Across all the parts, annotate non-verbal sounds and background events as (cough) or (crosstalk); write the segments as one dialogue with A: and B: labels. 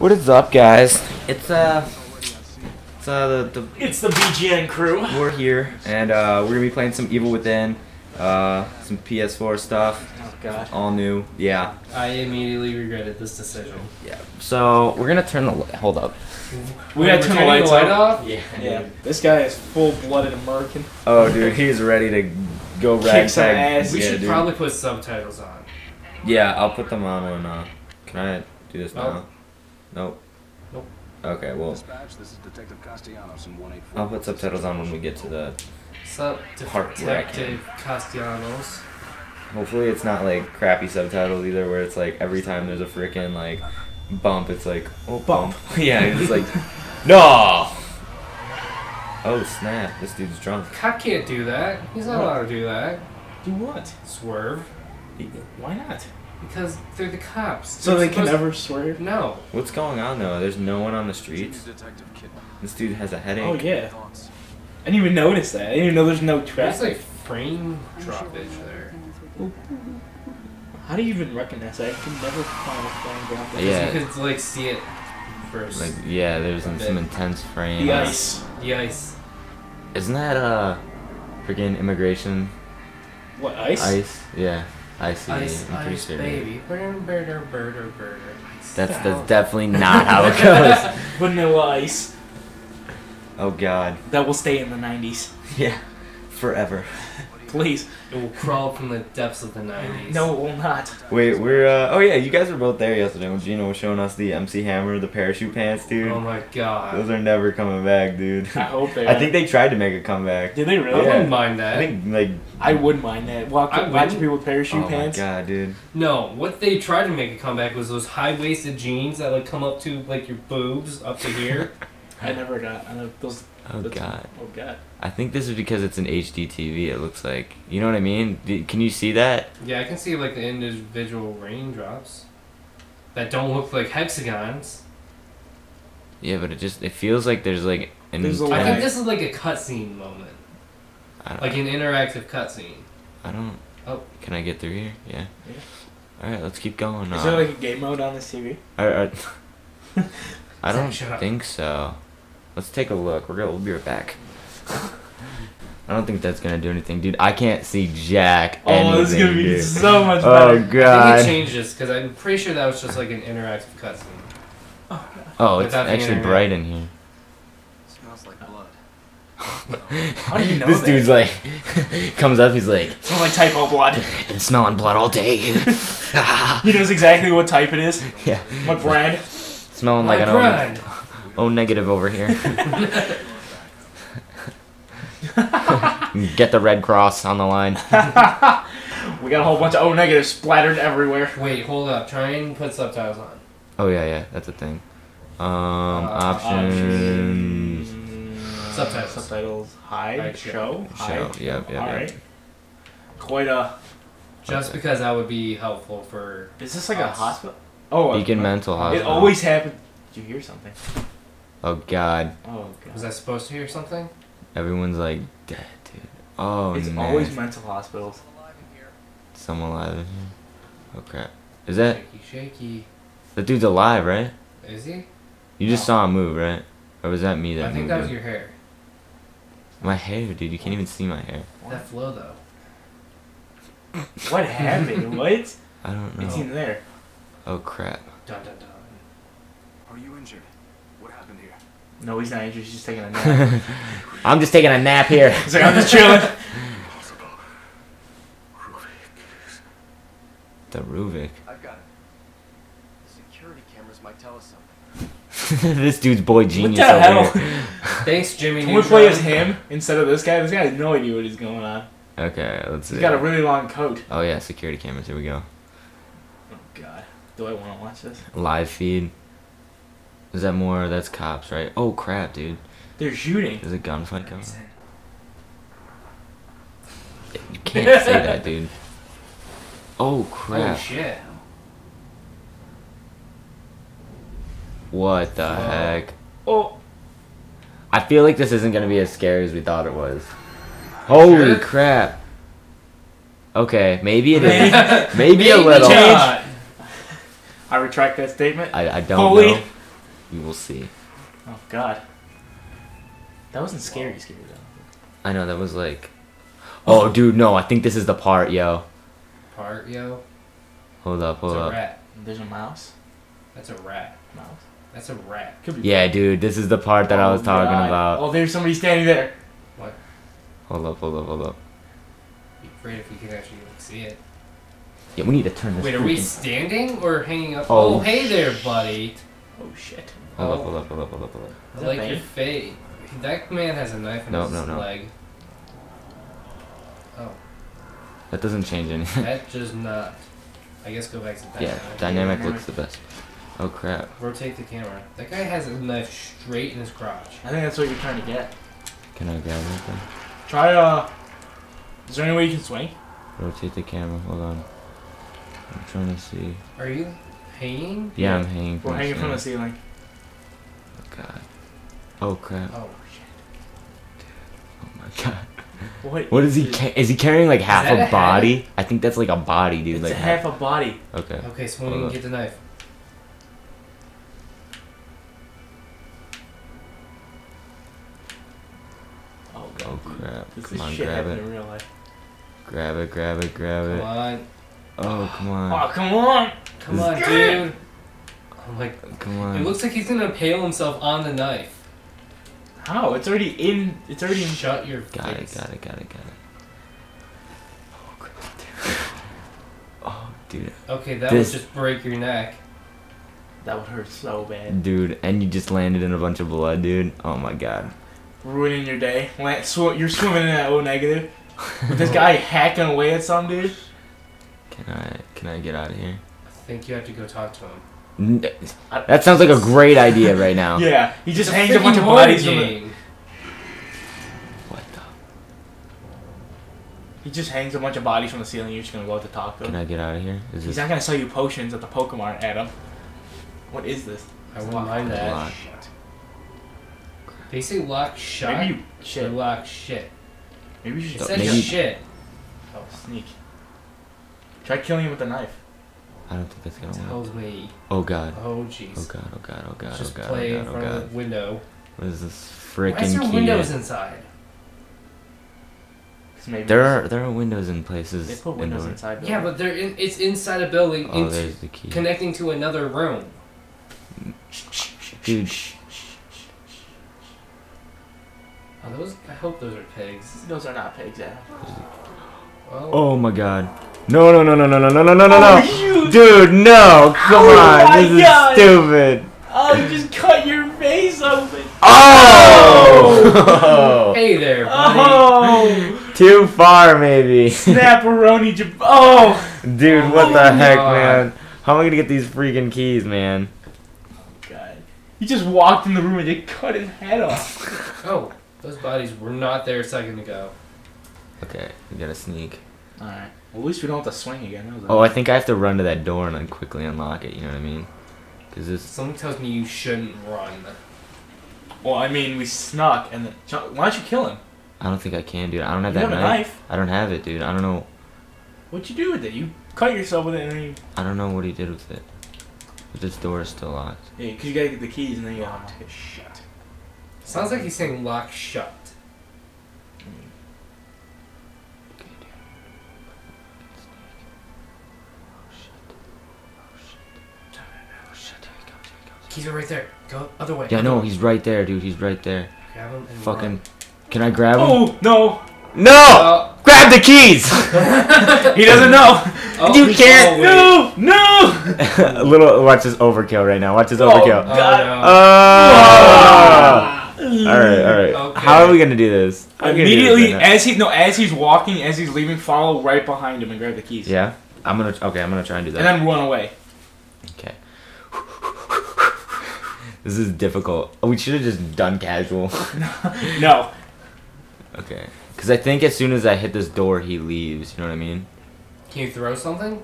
A: What is up, guys? It's uh, it's uh the, the
B: It's the VGN crew.
A: we're here and uh we're gonna be playing some Evil Within, uh some PS4 stuff,
B: Oh god.
A: all new. Yeah,
C: I immediately regretted this decision.
A: yeah. So we're gonna turn the hold up.
B: We gotta turn the
C: turning
B: lights
C: light
B: off.
C: off.
A: Yeah.
B: Yeah. This guy is full-blooded American.
A: Oh, dude, he's ready to go
B: Kick some
A: ragtag.
B: ass.
C: We
A: yeah,
C: should
A: dude.
C: probably put subtitles on.
A: Yeah, I'll put them on when uh. Can I do this now?
C: Nope.
A: Nope.
C: Nope.
A: Okay, well,
D: Dispatch, this is Detective Castellanos in 184.
A: I'll put subtitles on when we get to the.
C: Sub
A: Part where
C: Detective Castellanos.
A: Hopefully, it's not like crappy subtitles either, where it's like every time there's a freaking like bump, it's like oh bump. (laughs) yeah, it's like no. Oh snap! This dude's drunk.
C: Cop can't do that. He's not
B: What?
C: allowed to do that.
B: Do what?
C: Swerve.
B: Why not?
C: Because they're the cops.
B: So
C: They're
B: they can never swear?
C: No.
A: What's going on though? There's no one on the streets. This dude has a headache.
B: Oh yeah. I didn't even notice that. I didn't even know there's no traffic.
C: There's
B: traffic.
C: like frame droppage there.
B: How do you even recognize that? I can never find a phone ground.
C: Because
A: Yeah.
C: You could like see it first.
A: Like yeah, there's some, some intense frame.
B: The ice.
C: the ice.
A: Isn't that uh, freaking immigration
B: What ice?
A: ice? Yeah, icy.
C: Ice, ice, baby. Burner, burner, burner. Ice.
A: That's that's definitely not how it (laughs) goes.
B: Vanilla ice.
A: oh god.
B: That will stay in the 90s.
A: Yeah, forever.
B: Please.
C: It will crawl from the depths of the 90s.
B: No, it will not.
A: Wait, we're uh oh yeah, you guys were both there yesterday when Gino was showing us the MC Hammer, the parachute pants, dude.
C: Oh my god.
A: Those are never coming back, dude.
B: I hope they (laughs)
A: I think they tried to make a comeback.
B: Did they really?
A: Yeah.
C: I wouldn't mind that.
A: I think like
B: I would mind that. Walk,
C: I
B: watching people with parachute
A: oh
B: pants.
A: my god, dude.
C: No, what they tried to make a comeback was those high waisted jeans that like come up to like your boobs up to here. (laughs)
B: I never got I know those.
A: Oh god.
B: Oh god.
A: I think this is because it's an HD TV. It looks like you know what I mean. Can you see that?
C: yeah, I can see like the individual raindrops that don't look like hexagons.
A: Yeah, but it just it feels like there's like an
B: There's a
C: I think this is like a cutscene moment,
A: I don't,
C: like an interactive cutscene.
A: I don't.
C: Oh.
A: Can I get through here? Yeah.
B: Yeah.
A: All right, let's keep going.
B: Is
A: Uh,
B: there like a game mode on this TV?
A: I, I, (laughs) I don't think so. Let's take a look. We're gonna we'll be right back. I don't think that's gonna do anything, dude. I can't see jack.
B: Oh, this is gonna be
A: dude.
B: so much better.
A: Oh
B: better.
C: I think
A: god.
C: it changed this because I'm pretty sure that was just like an interactive cutscene.
A: Oh, oh it's
C: Without the
A: actually
C: internet.
A: bright in here.
D: Smells like blood.
B: How do you (laughs) know
A: this
B: that?
A: dude's like (laughs) comes up. He's like,
B: Smells like typo blood.
A: been smelling blood all day. (laughs)
B: He knows exactly what type it is.
A: yeah,
B: What brand?
A: smelling like
C: My
A: an
C: brand.
A: O, o negative over here. Get the Red Cross on the line. (laughs)
B: We got a whole bunch of O negatives splattered everywhere.
C: Wait, hold up. Try and put subtitles on.
A: Oh yeah, yeah, that's a thing. Um,
C: Uh,
A: options.
C: Subtitles.
B: Subtitles. Hide.
C: Hide,
B: show.
A: Show.
B: Hide.
A: Yep, yep, yep.
B: Alright. Quite a.
C: Just
A: Okay.
C: because that would be helpful for.
B: Is this like a hospital? Oh, a-
A: Beacon Mental Hospital.
B: It always happens. Did you hear something?
A: Oh god,
B: Oh
C: Was
B: god.
C: I supposed to hear something?
A: everyone's like dead, dude. Oh
B: It's
A: man,
B: always mental hospitals.
A: someone alive in here. Oh crap, is that
C: Shaky, shaky.
A: the dude's alive, right?
C: Is he?
A: You just
B: No.
A: saw him move, right? Or was that me that
C: I think
A: moved?
C: that was
A: him?
C: your hair.
A: My hair, dude. You can't even see my hair.
C: That flow though.
B: What happened? (laughs) what?
A: I don't know.
B: It's in there.
A: Oh crap.
C: Dun dun dun.
D: Are you injured? What happened here?
B: No, he's not injured. He's just taking a nap. (laughs)
A: I'm just taking a nap here.
B: He's like, I'm just chilling.
D: Possible. (laughs) Ruvik.
A: the Ruvik.
D: I've got it. The security cameras might tell us something. (laughs)
A: this dude's boy genius what
B: the
A: over
B: hell?
C: Thanks, Jimmy.
B: Can we play as him instead of this guy? This guy has no idea what he's going on.
A: Okay, let's see.
B: He's got a really long coat.
A: Oh yeah, security cameras. Here we go.
B: Oh god. Do I want to watch this?
A: Live feed. Is that more? That's cops, right? Oh crap, dude.
B: They're shooting.
A: There's a gunfight going. on. You can't say that, (laughs) dude. Oh
C: Oh
A: crap!
C: shit.
A: What the heck?
B: Oh,
A: I feel like this isn't gonna be as scary as we thought it was. Holy
C: Sure.
A: crap! Okay, maybe it
B: Maybe-
A: is. (laughs) Maybe a little.
B: Change. I retract that statement.
A: I, I don't
B: Fully.
A: know. We will see.
B: Oh God. That wasn't scary, scary though.
A: I know that was like. Oh, dude, no! I think this is the part, yo.
C: Part, yo.
A: Hold up,
C: It's
A: hold
C: a
A: up.
C: rat.
B: There's a mouse.
C: That's a rat.
B: Mouse.
C: That's a rat.
B: Could be.
A: Yeah, dude, this is the part that I was
B: Oh,
A: talking
B: God.
A: about.
B: Oh, there's somebody standing there. What?
A: Hold up, hold up, hold up.
C: Be afraid if we could actually like, see it.
A: Yeah, we need to turn this.
C: Wait, are we standing or hanging up?
A: Oh.
C: Oh, hey there, buddy.
B: Oh shit.
A: Hold up,
C: Oh.
A: hold up, hold up, hold up, hold up.
C: I
B: Is that
C: like
B: Bane?
C: your face. That man has a knife in
A: No,
C: his
A: no, no.
C: leg. Oh,
A: That doesn't change anything. (laughs)
C: that does not. I guess go back to that.
A: yeah, dynamic looks the best. Oh crap.
C: Rotate the camera. That guy has a knife straight in his crotch.
B: I think that's what you're trying to get.
A: Can I grab anything?
B: Try uh. Is there any way you can swing?
A: Rotate the camera. Hold on. I'm trying to see.
C: Are you hanging?
A: Yeah, I'm hanging from
B: We're
A: the
B: hanging from the
A: ceiling. Oh god. Oh crap.
C: Oh shit.
A: Oh my god.
B: What?
A: What is he? Ca- is he carrying like half a
C: a head?
A: body? I think that's like a body, dude.
B: It's
A: like
B: a half a body.
A: Okay.
C: Okay, so when
A: up.
C: get the knife.
B: Oh
A: Oh
B: god. dude.
A: crap.
B: This
A: Come
B: is
A: on,
B: shit
A: grab
B: happening
A: it.
B: in real life.
A: Grab it, grab it, grab
C: Come
A: it.
C: on.
A: Oh, come on.
B: Oh come on!
C: Come on, dude. Oh my.
A: Come on.
C: It looks like he's gonna impale himself on the knife.
B: How? It's already in. It's already in.
C: Shut your
A: Got it,
C: face.
A: got it, got it, got it. Oh, crap, dude. Oh, dude.
C: Okay, that
A: This-
C: would just break your neck.
B: That would hurt so bad.
A: Dude, and you just landed in a bunch of blood, dude. Oh my god.
B: Ruining your day. Land, sw- you're swimming in that O negative. With this (laughs) guy hacking away at some dude.
A: Can I can I get out of here?
C: I think you have to go talk to him.
A: That sounds like a great idea right (laughs) now.
B: Yeah, he just hangs a bunch of bodies from the.
A: What the?
B: He just hangs a bunch of bodies from the ceiling. You're just gonna go out to talk to
A: Can. I get out of here? Is
B: He's
A: this
B: not gonna sell you potions at the Pokemon, Adam. What is this?
C: I wouldn't mind that.
A: locked?
C: They say lock shot
B: Maybe you
C: or
B: shit.
C: lock shit.
B: Maybe you should
A: So
C: said
A: maybe-
C: shit.
B: Oh, sneak. Try killing him with a knife.
A: I don't think that's gonna work.
C: Tells me.
A: Oh god.
C: Oh jeez.
A: Oh god, oh god, oh god, oh
C: Just
A: god, oh,
C: play
A: oh
C: in
A: god, oh
C: front of
A: god.
C: the window.
A: What is this
C: Why is
A: freaking
C: there
A: key?
C: windows inside?
B: 'Cause maybe
A: There
B: it's-
A: are there are windows in
B: They
A: places
B: put windows
A: indoor.
B: inside.
C: Yeah,
B: buildings.
C: but they're in, it's inside a building,
A: Oh,
C: into,
A: there's the key.
C: connecting to another room.
A: Dude,
C: Are those? I hope those are pigs.
B: those are not pigs, Adam.
C: Well,
A: Oh my god. No, no, no, no, no, no, no, no, no, no,
B: Oh,
A: no.
B: you-
A: Dude, no. Come
B: Oh
A: on.
B: my
A: This is
B: God.
A: stupid.
B: Oh, you just cut your face open.
A: Oh! (laughs)
C: hey there, oh. buddy.
B: Oh, (laughs)
A: Too far, maybe. (laughs)
B: snapperoni. Jab- oh,
A: Dude, oh what
C: Oh
A: the
C: my
A: heck,
C: God.
A: man? How am I gonna get these freaking keys, man?
B: Oh god. He just walked in the room and they cut his head off.
C: Oh, those bodies were not there a second ago.
A: Okay, we gotta sneak.
B: Alright. Well, at least we don't have to swing again. That
A: Oh, I think I have to run to that door and then quickly unlock it. You know what I mean? Cause this.
C: Someone tells me you shouldn't run.
B: Well, I mean, we snuck and then. Why don't you kill him?
A: I don't think I can, dude. I don't have
B: You
A: that
B: have a
A: knife.
B: knife.
A: I don't have it, dude. I don't know.
B: What'd you do with it? You cut yourself with it and then you.
A: I don't know what he did with it. But this door is still locked.
B: Yeah, because you gotta get the keys and then you gotta.
D: Locked shut.
C: Sounds like he's saying lock shut. Keys are right there. Go other way.
A: Yeah, no, he's right there, dude. He's right there.
C: Grab him and
A: Fucking.
C: run.
A: Can I grab him?
B: Oh, no!
A: No!
C: Oh,
A: Grab the keys! (laughs) (laughs)
B: He doesn't know!
C: oh,
A: You
C: oh,
A: can't-
C: wait.
B: No! No!
A: a (laughs) little. Watch this overkill right now. Watch this
B: Oh,
A: overkill.
C: Oh,
B: God.
C: no.
A: Uh, oh! Alright, alright.
C: Okay.
A: How are we gonna do this? How are do this
B: Immediately,
A: right
B: as he no, as he's walking, as he's leaving, follow right behind him and grab the keys.
A: Yeah? I'm gonna. Okay, I'm gonna try and do that.
B: And then run away.
A: Okay. This is difficult. Oh, we should have just done casual. (laughs)
B: No.
A: okay. Because I think as soon as I hit this door, he leaves. You know what I mean?
C: Can you throw something?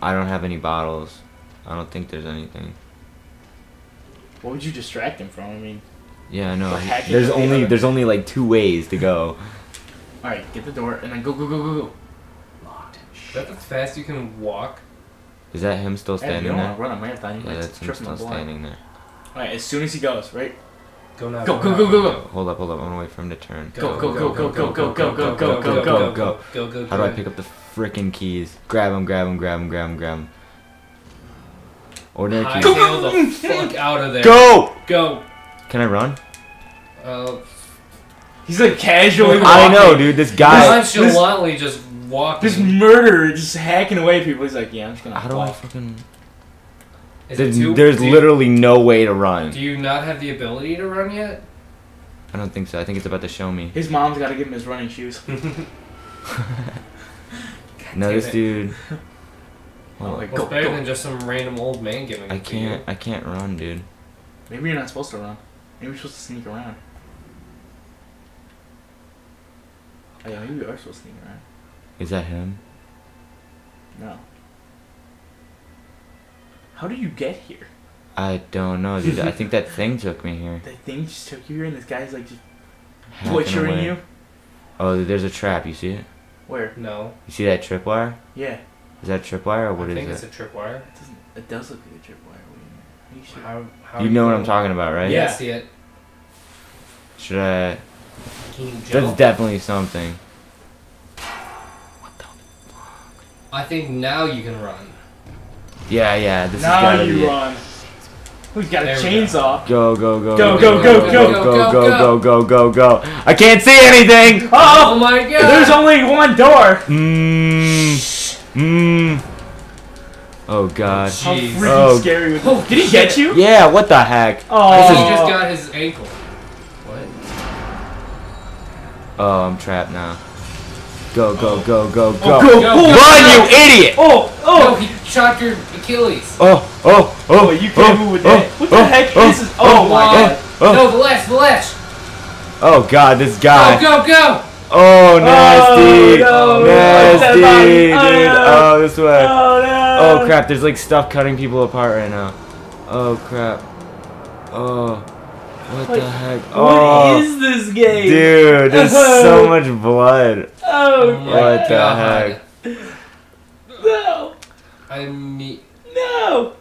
A: I don't have any bottles. I don't think there's anything.
B: What would you distract him from? I mean,
A: Yeah, I know.
B: Or
A: There's
B: from the
A: only
B: other-
A: there's only like two ways to go. (laughs)
B: alright, get the door and then go, go, go, go, go.
D: Locked
C: Is that the fast you can walk?
A: Is that him still
B: Hey, you
A: standing
B: don't
A: there?
B: want run a marathon, you
A: Yeah,
B: might
A: that's him
B: trip in the
A: still standing there.
B: Alright, as soon as he goes, right?
C: Go now.
B: Go, go, go, go, go.
A: Hold up, hold up. I'm gonna wait for him to turn.
B: Go, go, go, go, go, go, go, go, go, go, go,
A: go.
C: Go, go,
A: How do I pick up the freaking keys? Grab him, grab him, grab him, grab him, grab him. Ordinary keys.
C: Hightail the fuck out of there.
A: Go!
C: Go.
A: Can I run?
C: Uh,
B: He's like casually walking.
A: I know, dude. This guy.
C: nonchalantly just walking.
B: This murderer just hacking away people. He's like, yeah, I'm just gonna
A: How do I
B: walk.
A: fucking?
C: Is it
A: There's,
C: too-
A: there's
C: do you-
A: literally no way to run.
C: Do you not have the ability to run yet?
A: I don't think so. I think it's about to show me.
B: His mom's gotta give him his running shoes. (laughs) (laughs)
A: No, this
C: it.
A: dude. (laughs)
B: Oh, like,
A: on.
C: Well,
B: go,
C: better
B: go.
C: than just some random old man giving it
A: I
C: to you.
A: can't. I can't run, dude.
B: Maybe you're not supposed to run. Maybe you're supposed to sneak around. Oh yeah, maybe you are supposed to sneak around.
A: Is that him?
B: No. How did you get here?
A: I don't know, dude. I think that thing took me here.
B: That thing just took you here and this guy's like just
A: Hacking
B: butchering
A: away.
B: you?
A: Oh, there's a trap. You see it?
B: Where?
C: No.
A: You see that tripwire?
B: Yeah.
A: Is that tripwire or what
C: I
A: is
C: think it's a tripwire.
B: It doesn't it does look like a tripwire. What you? Are you sure?
C: How, how
A: You know what I'm talking about, right?
C: Yeah,
B: Yeah.
C: I see it.
A: Should I?
C: Can you
A: That's definitely something. What the fuck?
C: I think now you can run.
A: Yeah, yeah. This has
B: now
A: gotta be
B: you
A: it.
B: run. Who's got a
C: There we go.
B: chainsaw?
A: Go, go, go,
B: Go,
A: go,
B: go, go,
A: go,
C: go,
A: go,
C: go,
A: go, go, go, go. I can't see anything.
C: Oh
B: Oh!
C: my god!
B: There's only one door!
A: Mmm. Mmm. Oh God.
B: How
C: Jeez.
B: freaking
A: Oh.
B: scary was
C: Oh,
B: Did he get you?
A: Yeah. What the heck?
B: Oh,
C: he
A: This is-
C: just got his ankle. What?
A: Oh, I'm trapped now. Go, go, go, go, go.
B: Oh, go,
C: Go,
B: oh,
C: go.
A: Run, you oh, idiot!
B: Oh,
C: Oh,
B: oh!
C: he shot your Achilles.
A: Oh, oh, oh.
B: Oh, oh you can't oh, move with that. What the
A: oh,
B: heck?
A: oh,
B: This is. Oh, my
C: oh,
B: god.
A: oh.
C: No, the latch, the latch.
A: Oh God, this guy.
C: Go, go, go.
A: Oh, nasty,
B: no.
A: nasty,
B: Oh,
A: dude.
B: no.
A: Oh, this way.
B: Oh, no.
A: Oh crap, there's like stuff cutting people apart right now. Oh crap. Oh, what
B: Like,
A: the heck?
B: What
A: Oh,
B: is this game?
A: dude, there's so (laughs) oh. much blood.
B: Oh,
C: Oh my
A: What the
C: God.
A: heck?
B: no.
C: I mean,
B: No.